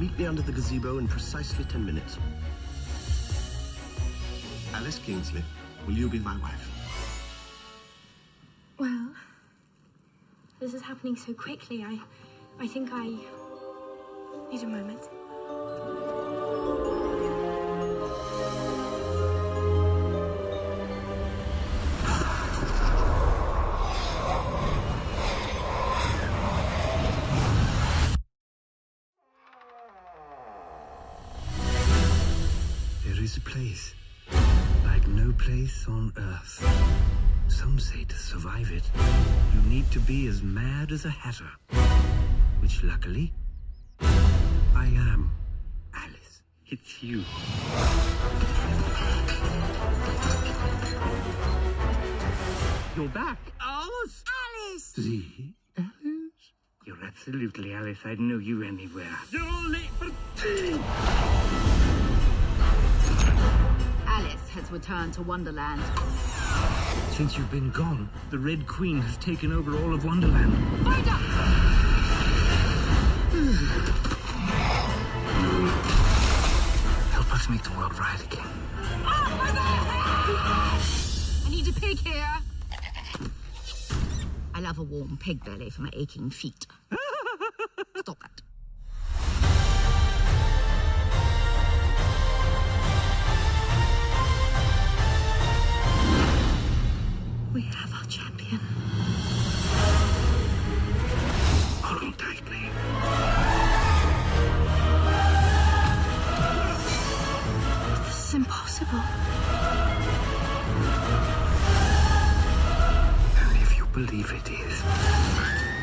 Meet me under the gazebo in precisely ten minutes. Alice Kingsley, will you be my wife? Well, this is happening so quickly. I, I think I need a moment. There is a place like no place on earth. Some say to survive it, you need to be as mad as a hatter. Which luckily, I am. Alice, it's you. You're back. Alice! Alice! See? Alice? You're absolutely Alice. I'd know you anywhere. You're late for tea! Returned to Wonderland. Since you've been gone, the Red Queen has taken over all of Wonderland. Find! Help us make the world right again. Ah, I need a pig here. I love a warm pig belly for my aching feet. Stop that. believe it is.